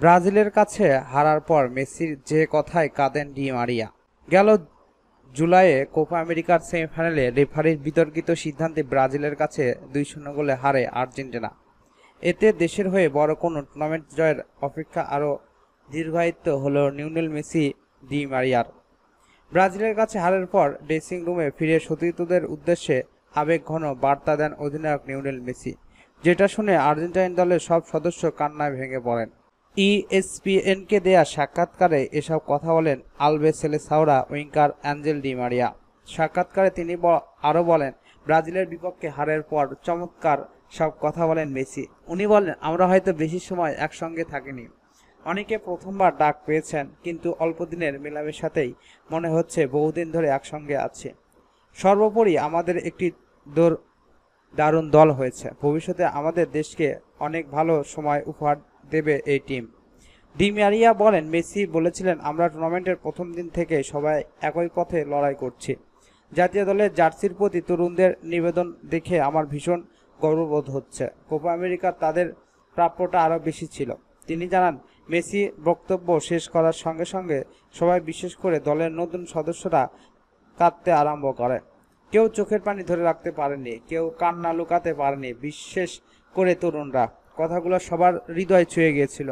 ব্রাজিলের কাছে হারার পর মেসির যে কথায় কাঁদেন ডি মারিয়া। গেল জুলাইয়ে কোপা আমেরিকার সেমিফাইনালে রেফারির বিতর্কিত সিদ্ধান্তে ব্রাজিলের কাছে দুই শূন্য গোলে হারে আর্জেন্টিনা। এতে দেশের হয়ে বড় কোনো টুর্নামেন্ট জয়ের অপেক্ষা আরও দীর্ঘায়িত্ব হল নিউনেল মেসি, ডি মারিয়ার। ব্রাজিলের কাছে হারের পর ড্রেসিং রুমে ফিরে সতীর্থদের উদ্দেশ্যে আবেগঘন বার্তা দেন অধিনায়ক নিউনেল মেসি, যেটা শুনে আর্জেন্টাইন দলের সব সদস্য কান্নায় ভেঙে পড়েন। ইএসপিএনকে দেয়া সাক্ষাৎকারে এসব কথা বলেন আলবে সেলেসাওরা উইঙ্কার অ্যাঞ্জেল ডি মারিয়া। সাক্ষাৎকারে তিনি আরও বলেন, ব্রাজিলের বিপক্ষে হারের পর চমৎকার সব কথা বলেন মেসি। উনি বলেন, আমরা হয়তো বেশি সময় একসঙ্গে থাকিনি। অনেকে প্রথমবার ডাক পেয়েছেন, কিন্তু অল্প দিনের মেলামেশাতেই মনে হচ্ছে বহুদিন ধরে একসঙ্গে আছে। সর্বোপরি আমাদের একটি দোর, দারুণ দল হয়েছে। ভবিষ্যতে আমাদের দেশকে অনেক ভালো সময় উপহার দেবে এই টিম। ডি মারিয়া বলেন, মেসি বলেছিলেন, আমরা টুর্নামেন্টের প্রথম দিন থেকে সবাই একই পথে লড়াই করছি। জাতীয় দলের জার্সির প্রতি তরুণদের নিবেদন দেখে আমার ভীষণ গর্ববোধ হচ্ছে। কোপা আমেরিকার তাদের প্রাপ্যটা আরও বেশি ছিল। তিনি জানান, মেসি বক্তব্য শেষ করার সঙ্গে সঙ্গে সবাই বিশেষ করে দলের নতুন সদস্যরা কাঁদতে আরম্ভ করে। কেউ চোখের পানি ধরে রাখতে পারেনি, কেউ কান্না লুকাতে পারেনি, বিশেষ করে তরুণরা। কথাগুলো সবার হৃদয় ছুঁয়ে গিয়েছিল।